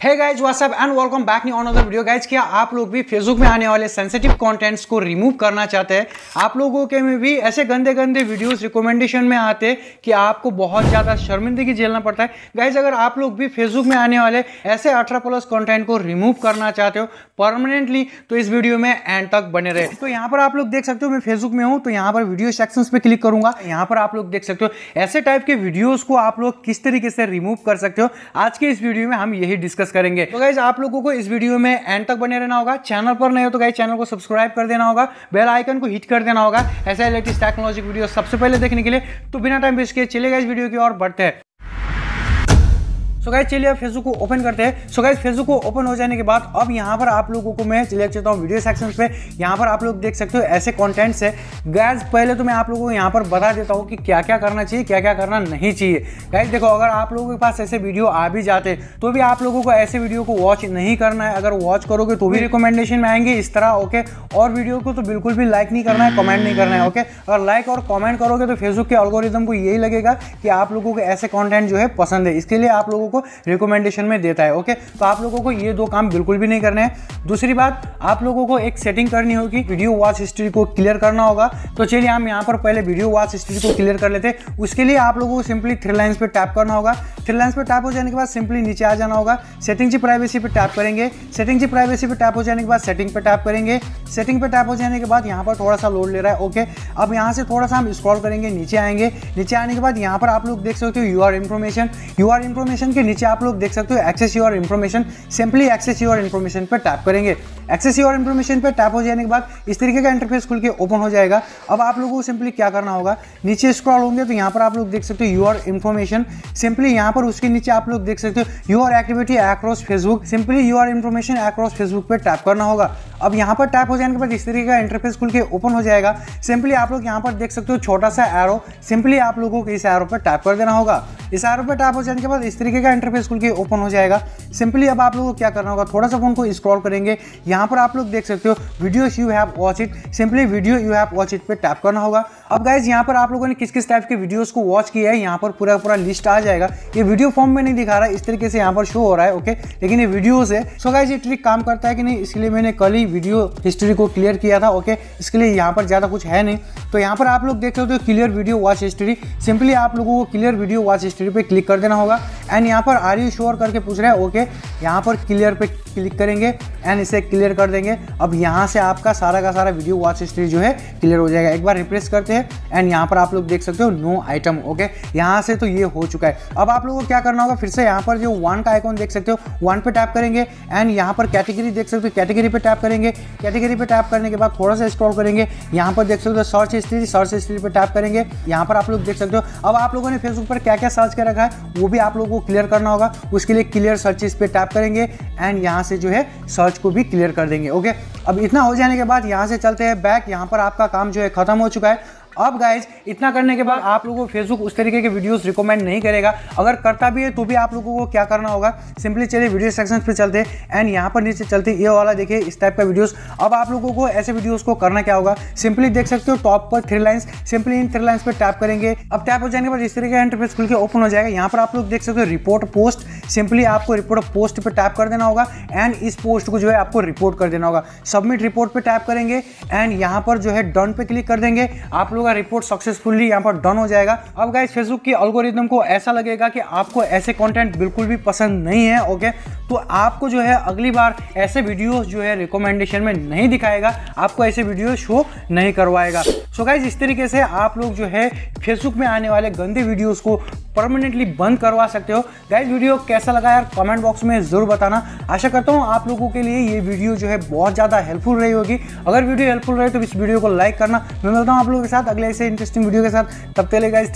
है guys what's up and welcome back knee another video guys क्या आप लोग भी फेसबुक में आने वाले सेंसिटिव कंटेंट्स को रिमूव करना चाहते हैं? आप लोगों के में भी ऐसे गंदे गंदे वीडियोस रिकमेंडेशन में आते हैं कि आपको बहुत ज़्यादा शर्मिंदगी झेलना पड़ता है। गाइज़ अगर आप लोग भी फेसबुक में आने वाले ऐसे अठारह प्लस कॉन्टेंट को रिमूव करना चाहते हो परमानेंटली तो इस वीडियो में एंड तक बने रहे। तो यहाँ पर आप लोग देख सकते हो, मैं फेसबुक में हूँ तो यहाँ पर वीडियो सेक्शन पे क्लिक करूँगा। यहाँ पर आप लोग देख सकते हो, ऐसे टाइप के वीडियोज़ को आप लोग किस तरीके से रिमूव कर सकते हो? आज के इस वीडियो में हम यही डिस्कस करेंगे। तो गाइज़ आप लोगों को इस वीडियो में एंड तक बने रहना होगा। चैनल पर नहीं हो तो गाइज़ चैनल को सब्सक्राइब कर देना होगा। बेल आइकन को हिट कर देना होगा। ऐसा लेटेस्ट टेक्नोलॉजी वीडियो सबसे पहले देखने के लिए। तो बिना टाइम वेस्ट किए चले गए इस वीडियो की और बढ़ते हैं। सो गाइज़ चलिए अब फेसबुक को ओपन करते हैं। सो गाइज़ फेसबुक को ओपन हो जाने के बाद अब यहाँ पर आप लोगों को मैं चले चलता हूँ वीडियो सेक्शन पे। यहाँ पर आप लोग देख सकते हो ऐसे कंटेंट्स है। गैस पहले तो मैं आप लोगों को यहाँ पर बता देता हूँ कि क्या क्या करना चाहिए क्या क्या करना नहीं चाहिए। गाइज़ देखो अगर आप लोगों के पास ऐसे वीडियो आ भी जाते तो भी आप लोगों को ऐसे वीडियो को वॉच नहीं करना है। अगर वॉच करोगे तो भी रिकमेंडेशन में आएँगे इस तरह ओके और वीडियो को तो बिल्कुल भी लाइक नहीं करना है कमेंट नहीं करना है ओके अगर लाइक और कमेंट करोगे तो फेसबुक के अलगोरिदम को यही लगेगा कि आप लोगों को ऐसे कॉन्टेंट जो है पसंद है। इसके लिए आप लोगों को रिकमेंडेशन में देता है ओके तो आप लोगों को ये दो काम बिल्कुल भी नहीं करने हैं। दूसरी बात, आप लोगों को एक सेटिंग करनी होगी वीडियो वॉच हिस्ट्री को क्लियर करना होगा। तो चलिए, हम यहाँ पर पहले वीडियो वॉच हिस्ट्री को क्लियर कर लेते हैं। उसके लिए आप लोगों को सिंपली थ्री लाइन्स पे टैप करना होगा। थ्री लाइन्स पे टैप हो जाने के बाद सिंपली नीचे आ जाना होगा। सेटिंग की प्राइवेसी पे टैप करेंगे। सेटिंग की प्राइवेसी पे टैप हो जाने के बाद सेटिंग पे टैप करेंगे। सेटिंग पे टैप हो जाने के बाद यहाँ पर थोड़ा सा लोड ले रहा है ओके अब यहाँ से थोड़ा सा हम स्क्रॉल करेंगे, नीचे आएँगे। नीचे आने के बाद यहाँ पर आप लोग देख सकते हो your information your information के नीचे आप लोग देख सकते हो access your information simply access your information पर टैप करेंगे। एक्सेस योर इन्फॉर्मेशन पर टैप हो जाने के बाद इस तरीके का इंटरफेस खुल के ओपन हो जाएगा। अब आप लोगों को सिंपली क्या करना होगा? नीचे स्क्रॉल होंगे तो यहाँ पर आप लोग देख सकते हो योर इन्फॉर्मेशन सिंपली यहाँ पर उसके नीचे आप लोग देख सकते हो your activity across Facebook simply your information across Facebook पर टैप करना होगा। अब यहाँ पर टैप हो जाने के बाद इस तरीके का इंटरफेस खुल के ओपन हो जाएगा। सिंपली आप लोग यहाँ पर देख सकते हो छोटा सा एरो सिंपली आप लोगों को इस एरो पर टैप कर देना होगा। इस एरो पर टैप हो जाने के बाद इस तरीके का इंटरफेस खुल के ओपन हो जाएगा। सिंपली अब आप लोगों को क्या करना होगा? थोड़ा सा फ़ोन को स्क्रॉल करेंगे। यहाँ पर आप लोग देख सकते हो video you have watched simply video you have watched पे टैप करना होगा। अब गाइज़ यहाँ पर आप लोगों ने किस किस टाइप के वीडियोस को वॉच किया है, यहाँ पर पूरा पूरा लिस्ट आ जाएगा। ये वीडियो फॉर्म में नहीं दिखा रहा, इस तरीके से यहाँ पर शो हो रहा है ओके लेकिन ये वीडियोस है। सो गाइज़ ये ट्रिक काम करता है कि नहीं इसलिए मैंने कल ही वीडियो हिस्ट्री को क्लियर किया था ओके इसके लिए यहाँ पर ज़्यादा कुछ है नहीं। तो यहाँ पर आप लोग देख सकते हो clear video watch history simply आप लोगों को क्लियर वीडियो वॉच हिस्ट्री पे क्लिक कर देना होगा। एंड यहाँ पर आर यू श्योर करके पूछ रहा है ओके यहाँ पर क्लियर पे क्लिक करेंगे। एंड इसे क्लियर कर देंगे। अब यहाँ से आपका सारा का सारा वीडियो वॉच हिस्ट्री जो है क्लियर हो जाएगा। एक बार रिप्रेस करते हैं एंड यहाँ पर आप लोग देख सकते हो नो आइटम ओके यहाँ से तो ये हो चुका है। अब आप लोगों को क्या करना होगा? फिर से यहाँ पर जो वन का आइकॉन देख सकते हो वन पे टैप करेंगे एंड यहाँ पर कैटेगरी देख सकते हो कैटेगरी पे टैप करेंगे। कैटेगरी पे टैप करने के बाद थोड़ा सा स्क्रॉल करेंगे। यहाँ पर देख सकते हो सर्च हिस्ट्री सर्च हिस्ट्री पे टैप करेंगे। यहाँ पर आप लोग देख सकते हो। अब आप लोगों ने फेसबुक पर क्या क्या सर्च कर रखा है, वो भी आप लोगों को क्लियर करना होगा। उसके लिए क्लियर सर्चिस पे टैप करेंगे एंड यहाँ से जो है सर्च को भी क्लियर कर देंगे ओके अब इतना हो जाने के बाद यहाँ से चलते हैं बैक यहाँ पर आपका काम जो है खत्म हो चुका है। अब गाइज़ इतना करने के बाद आप लोगों को फेसबुक उस तरीके के वीडियोस रिकमेंड नहीं करेगा। अगर करता भी है तो भी आप लोगों को क्या करना होगा? सिंपली चलिए वीडियो सेक्शन पे चलते एंड यहाँ पर नीचे चलते ये वाला देखिए, इस टाइप का वीडियोस अब आप लोगों को ऐसे वीडियोस को करना क्या होगा? सिंपली देख सकते हो टॉप पर थ्री लाइन्स सिंपली इन थ्री लाइन्स पर टैप करेंगे। अब टैप हो जाने के बाद इस तरीके का इंटरफेस खुल के ओपन हो जाएगा। यहाँ पर आप लोग देख सकते हो रिपोर्ट पोस्ट सिंपली आपको रिपोर्ट पोस्ट पर टैप कर देना होगा। एंड इस पोस्ट को जो है आपको रिपोर्ट कर देना होगा। सबमिट रिपोर्ट पर टैप करेंगे। एंड यहाँ पर जो है डन पे क्लिक कर देंगे। आप लोग का रिपोर्ट सक्सेसफुली यहाँ पर डन हो जाएगा। अब गाइज़ फेसबुक की अल्गोरिदम को ऐसा लगेगा कि आपको ऐसे कंटेंट बिल्कुल भी पसंद नहीं है ओके तो आपको जो है अगली बार ऐसे वीडियोस जो है रिकमेंडेशन में नहीं दिखाएगा, आपको ऐसे वीडियो शो नहीं करवाएगा। सो so गाइज़ इस तरीके से आप लोग जो है फेसबुक में आने वाले गंदे वीडियोस को परमानेंटली बंद करवा सकते हो। गाइज़ वीडियो कैसा लगा यार? कमेंट बॉक्स में ज़रूर बताना। आशा करता हूँ आप लोगों के लिए ये वीडियो जो है बहुत ज़्यादा हेल्पफुल रही होगी। अगर वीडियो हेल्पफुल रहे तो इस वीडियो को लाइक करना। मैं मिलता हूँ आप लोगों के साथ अगले ऐसे इंटरेस्टिंग वीडियो के साथ। तब तक गाइज़